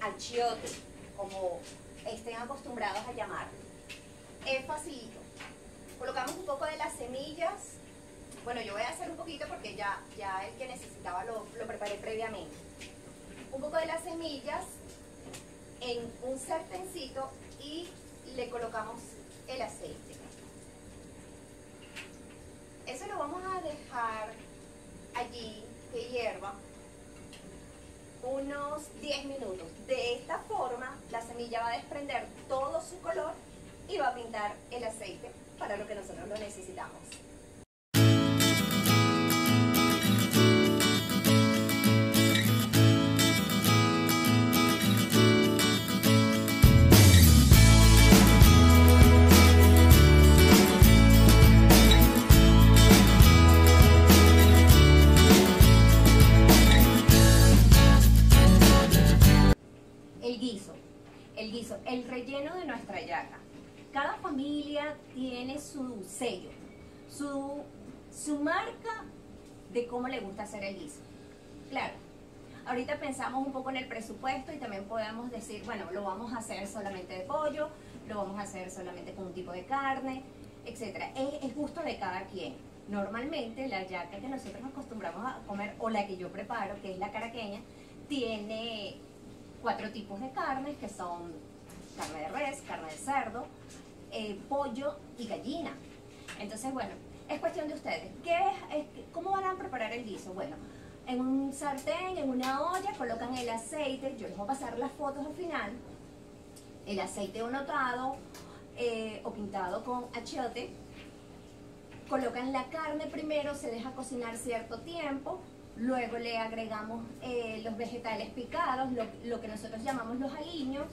achiote, como estén acostumbrados a llamarlo. Es facilito. Colocamos un poco de las semillas. Bueno, yo voy a hacer un poquito porque ya, ya el que necesitaba lo, lo preparé previamente. Un poco de las semillas en un sartencito y le colocamos el aceite. Eso lo vamos a dejar allí que hierva unos 10 minutos. De esta forma la semilla va a desprender todo su color y va a pintar el aceite para lo que nosotros lo necesitamos. Su, su marca de cómo le gusta hacer el guiso. Claro, ahorita pensamos un poco en el presupuesto y también podemos decir, bueno, lo vamos a hacer solamente de pollo, lo vamos a hacer solamente con un tipo de carne, etc. Es, es gusto de cada quien. Normalmente la yaca que nosotros acostumbramos a comer o la que yo preparo, que es la caraqueña, tiene cuatro tipos de carnes que son carne de res, carne de cerdo, eh, pollo y gallina. Entonces, bueno, es cuestión de ustedes. ¿Qué es, ¿Cómo van a preparar el guiso? Bueno, en un sartén, en una olla, colocan el aceite. Yo les voy a pasar las fotos al final. El aceite unotado eh, o pintado con achiote. Colocan la carne primero, se deja cocinar cierto tiempo. Luego le agregamos eh, los vegetales picados, lo, lo que nosotros llamamos los aliños.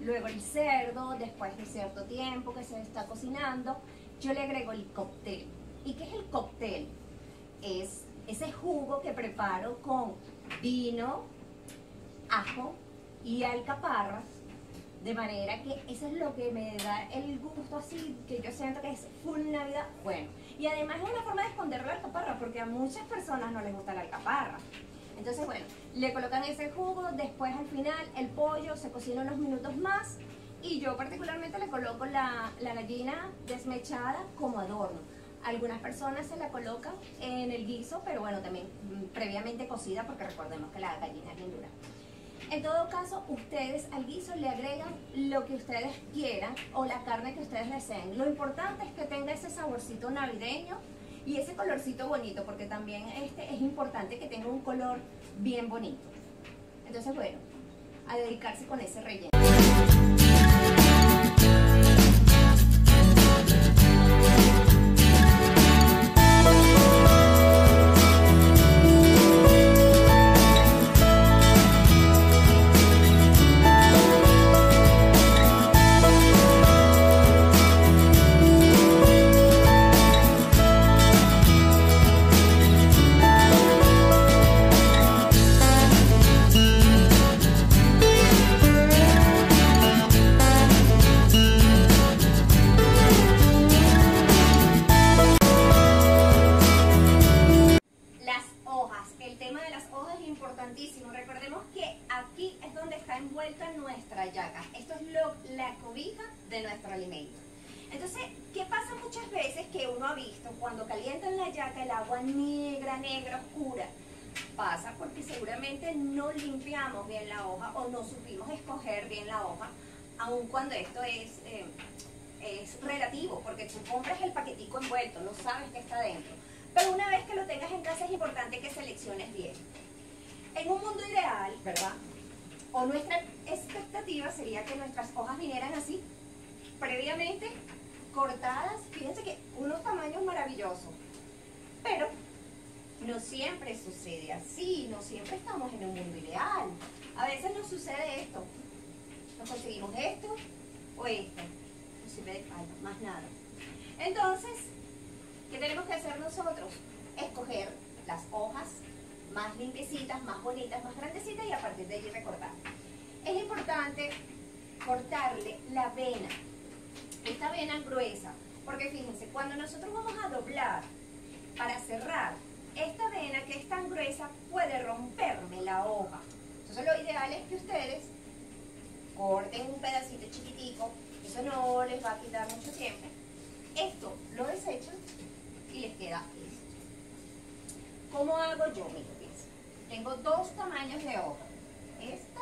Luego el cerdo, después de cierto tiempo que se está cocinando, yo le agrego el cóctel. ¿Y qué es el cóctel? Es ese jugo que preparo con vino, ajo y alcaparras, de manera que eso es lo que me da el gusto así, que yo siento que es full Navidad. Bueno, y además es una forma de esconder la alcaparra, porque a muchas personas no les gusta la alcaparra. Entonces, bueno, le colocan ese jugo, después al final el pollo se cocina unos minutos más y yo particularmente le coloco la, la gallina desmechada como adorno. Algunas personas se la colocan en el guiso, pero bueno, también mm, previamente cocida porque recordemos que la gallina es bien dura. En todo caso, ustedes al guiso le agregan lo que ustedes quieran o la carne que ustedes deseen. Lo importante es que tenga ese saborcito navideño y ese colorcito bonito, porque también este es importante que tenga un color bien bonito. Entonces, bueno, a dedicarse con ese relleno. Está envuelta nuestra yaca. Esto es lo, la cobija de nuestro alimento. Entonces, ¿qué pasa muchas veces que uno ha visto cuando calientan la yaca el agua negra, negra, oscura? Pasa porque seguramente no limpiamos bien la hoja o no supimos escoger bien la hoja, aun cuando esto es, eh, es relativo, porque tú compras el paquetico envuelto, no sabes qué está dentro. Pero una vez que lo tengas en casa es importante que selecciones bien. En un mundo ideal, ¿verdad? O nuestra expectativa sería que nuestras hojas vinieran así, previamente cortadas, fíjense que unos tamaños maravillosos. Pero no siempre sucede así, no siempre estamos en un mundo ideal. A veces nos sucede esto. Nos conseguimos esto o esto. No sirve de falta, más nada. Entonces, ¿qué tenemos que hacer nosotros? Escoger las hojas más limpiecitas, más bonitas, más grandecitas y a partir de allí recortar. Es importante cortarle la vena, esta vena gruesa, porque fíjense, cuando nosotros vamos a doblar para cerrar, esta vena que es tan gruesa puede romperme la hoja. Entonces lo ideal es que ustedes corten un pedacito chiquitico, eso no les va a quitar mucho tiempo. Esto lo desechan y les queda listo. ¿Cómo hago yo? Mira, tengo dos tamaños de hoja, esta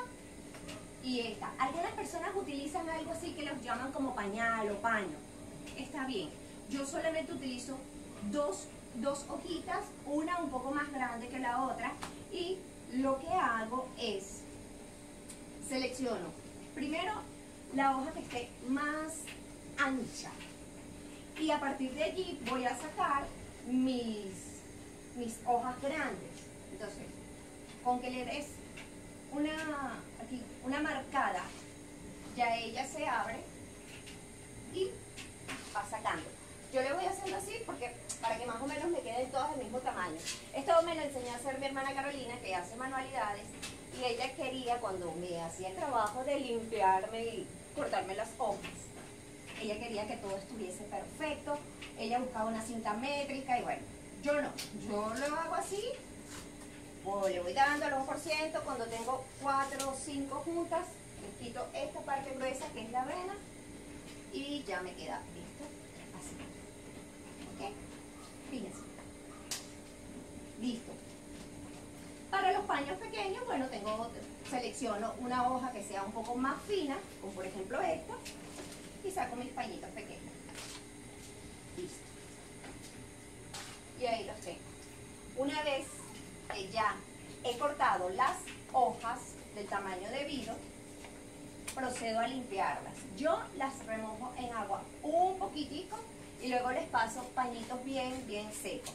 y esta. Algunas personas utilizan algo así que los llaman como pañal o paño. Está bien. Yo solamente utilizo dos, dos hojitas, una un poco más grande que la otra y lo que hago es selecciono primero la hoja que esté más ancha y a partir de allí voy a sacar mis, mis hojas grandes. Entonces, con que le des una, aquí, una marcada, ya ella se abre y va sacando. Yo le voy haciendo así porque para que más o menos me queden todas del mismo tamaño. Esto me lo enseñó a hacer mi hermana Carolina que hace manualidades y ella quería cuando me hacía el trabajo de limpiarme y cortarme las hojas. Ella quería que todo estuviese perfecto, ella buscaba una cinta métrica y bueno, yo no, yo lo hago así, le voy dando el 1% cuando tengo 4 o 5 juntas, le quito esta parte gruesa que es la vena y ya me queda listo, así. ¿Ok? Fíjense. Listo. Para los paños pequeños, bueno, tengo, selecciono una hoja que sea un poco más fina, como por ejemplo esta, y saco mis pañitos pequeños. Listo. Y ahí los tengo. Una vez que ya he cortado las hojas del tamaño debido, procedo a limpiarlas. Yo las remojo en agua un poquitico y luego les paso pañitos bien, bien secos.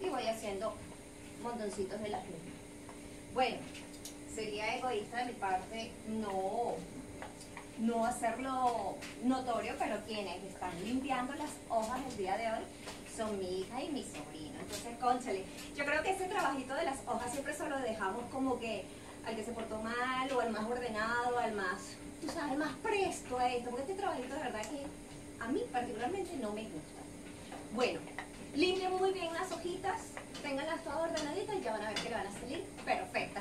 Y voy haciendo montoncitos de las mismas. Bueno, sería egoísta de mi parte no, no hacerlo notorio, pero quienes están limpiando las hojas el día de hoy son mi hija y mi sobrino. Conchale, yo creo que ese trabajito de las hojas siempre solo dejamos como que al que se portó mal o al más ordenado, al más, tú sabes, más presto a esto, porque este trabajito de verdad que a mí particularmente no me gusta. Bueno, limpien muy bien las hojitas, tenganlas todas ordenaditas y ya van a ver que le van a salir perfectas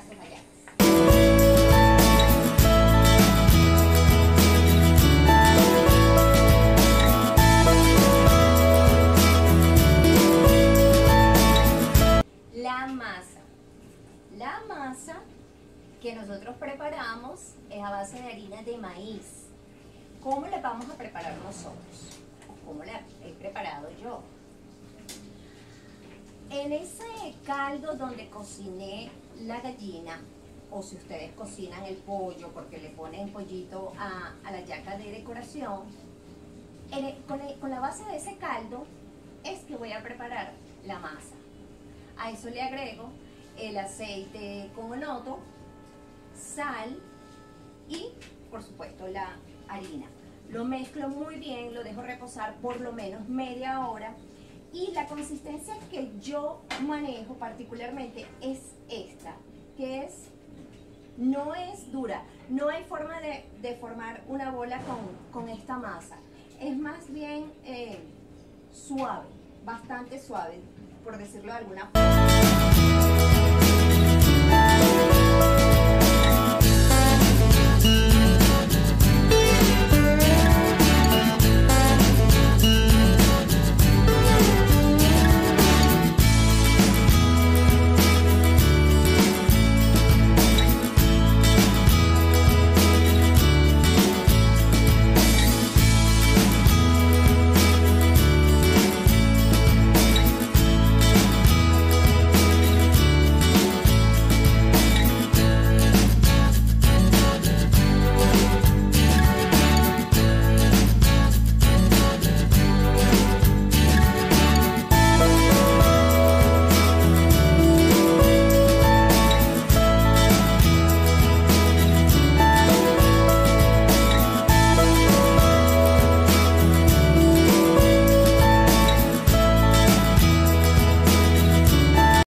maíz. ¿Cómo la vamos a preparar nosotros? ¿Cómo la he preparado yo? En ese caldo donde cociné la gallina, o si ustedes cocinan el pollo porque le ponen pollito a, a la yaca de decoración, el- con la base de ese caldo es que voy a preparar la masa. A eso le agrego el aceite con onoto, sal y, por supuesto, la harina. Lo mezclo muy bien, lo dejo reposar por lo menos media hora y la consistencia que yo manejo particularmente es esta, que es, no es dura, no hay forma de, de formar una bola con, con esta masa, es más bien eh, suave, bastante suave, por decirlo de alguna forma.